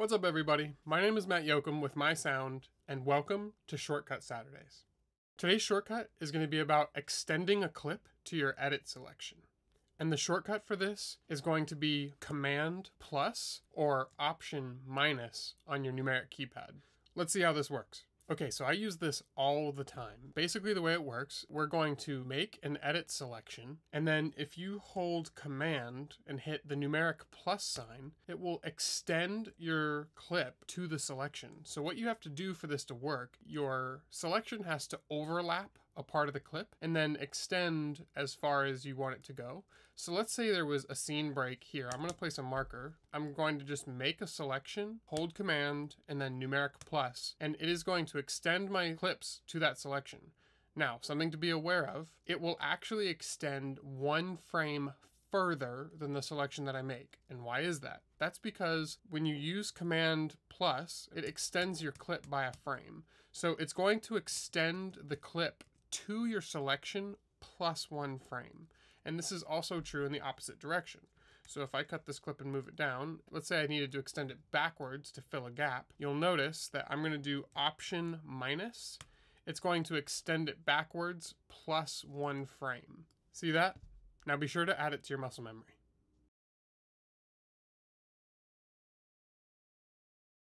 What's up, everybody? My name is Matt Yoakum with My Sound, and welcome to Shortcut Saturdays. Today's shortcut is going to be about extending a clip to your edit selection. And the shortcut for this is going to be Command plus or Option minus on your numeric keypad. Let's see how this works. Okay, so I use this all the time. Basically, the way it works, we're going to make an edit selection, and then if you hold Command and hit the numeric plus sign, it will extend your clip to the selection. So what you have to do for this to work, your selection has to overlap a part of the clip and then extend as far as you want it to go. So let's say there was a scene break here. I'm going to place a marker. I'm going to just make a selection, hold command, and then numeric plus, and it is going to extend my clips to that selection. Now, something to be aware of, it will actually extend one frame further than the selection that I make. And why is that? That's because when you use Command plus, it extends your clip by a frame. So it's going to extend the clip to your selection plus one frame. And this is also true in the opposite direction. So if I cut this clip and move it down, let's say I needed to extend it backwards to fill a gap, you'll notice that I'm going to do Option minus. It's going to extend it backwards plus one frame. See that? Now be sure to add it to your muscle memory.